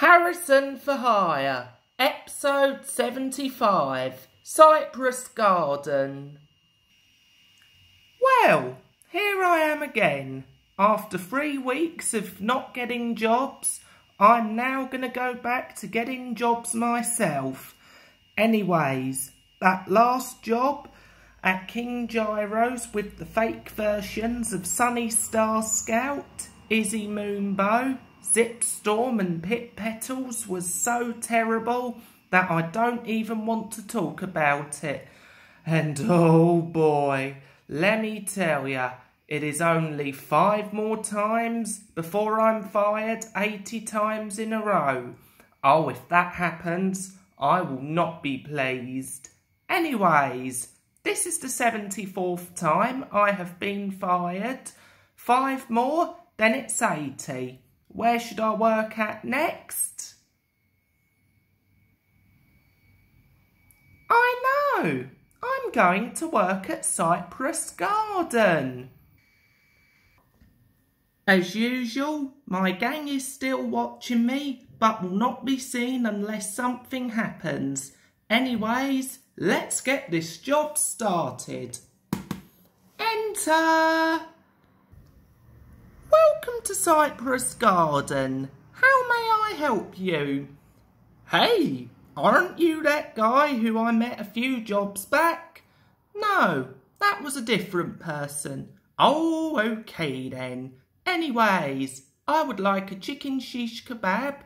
Harrison for Hire, Episode 75 Cyprus Garden. Well, here I am again. After three weeks of not getting jobs, I'm now going to go back to getting jobs myself. Anyways, that last job at King Gyros with the fake versions of Sunny Starscout, Izzy Moonbow, Zipp Storm and Pipp Petals was so terrible that I don't even want to talk about it. And oh boy, let me tell ya, it is only five more times before I'm fired 80 times in a row. Oh, if that happens, I will not be pleased. Anyways, this is the 74th time I have been fired. Five more, then it's 80. Where should I work at next? I know. I'm going to work at Cyprus Garden. As usual, my gang is still watching me, but will not be seen unless something happens. Anyways, let's get this job started. Enter! Welcome to Cyprus Garden. How may I help you? Hey, aren't you that guy who I met a few jobs back? No, that was a different person. Oh, okay then. Anyways, I would like a chicken shish kebab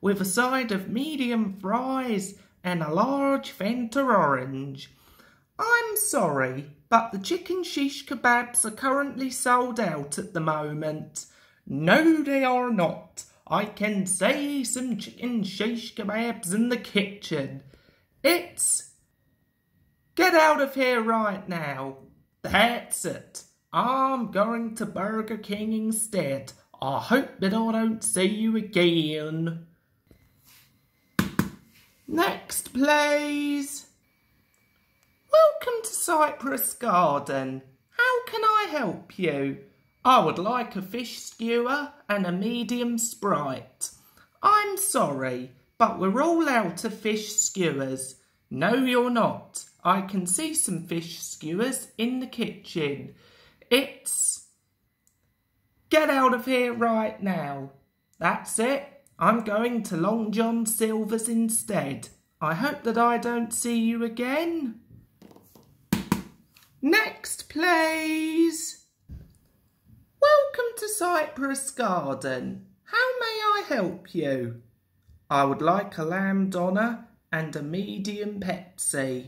with a side of medium fries and a large Fanta orange. I'm sorry, but the chicken shish kebabs are currently sold out at the moment. No, they are not. I can see some chicken shish kebabs in the kitchen. It's... Get out of here right now. That's it. I'm going to Burger King instead. I hope that I don't see you again. Next, please. Welcome to Cyprus Garden. How can I help you? I would like a fish skewer and a medium sprite. I'm sorry, but we're all out of fish skewers. No, you're not. I can see some fish skewers in the kitchen. It's... Get out of here right now. That's it. I'm going to Long John Silver's instead. I hope that I don't see you again. Next, please. Welcome to Cyprus Garden. How may I help you? I would like a lamb doner and a medium Pepsi.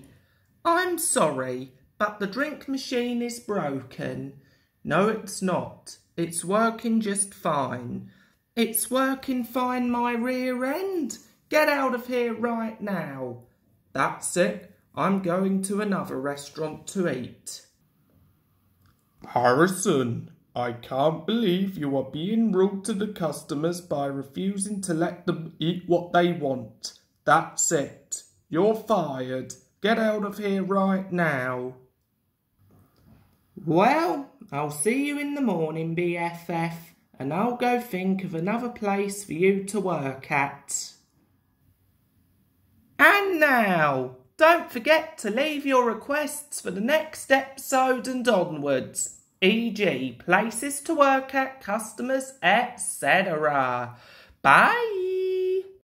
I'm sorry, but the drink machine is broken. No, it's not. It's working just fine. It's working fine my rear end. Get out of here right now. That's it. I'm going to another restaurant to eat. Harrison, I can't believe you are being rude to the customers by refusing to let them eat what they want. That's it. You're fired. Get out of here right now. Well, I'll see you in the morning, BFF, and I'll go think of another place for you to work at. And now, don't forget to leave your requests for the next episode and onwards, e.g. places to work at, customers, etc. Bye!